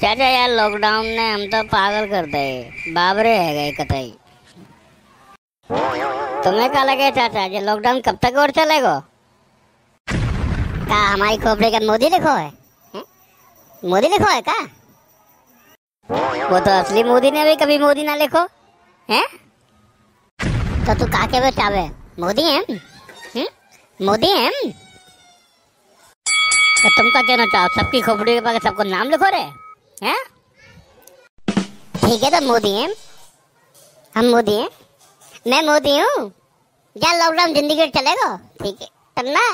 चाचा यार लॉकडाउन ने हम तो पागल कर दे। बाबरे है गए कतई। तुम्हें क्या लगे चाचा, ये लॉकडाउन कब तक और चलेगा? का हमारी खोपड़ी का मोदी लिखो है? हैं? मोदी लिखो है का वो तो असली मोदी ने भी कभी मोदी ना लिखो, है? तो तू काके में चावे? मोदी है हैं? मोदी हैं तो तुम क्या कहना चाहो? सबकी खोपड़ी के पास सबको नाम लिखो रे। हैं? ठीक है तो मोदी हैं। हम मोदी हैं। मैं मोदी हूँ। क्या लॉकडाउन ज़िंदगी चलेगा? ठीक है, तब ना।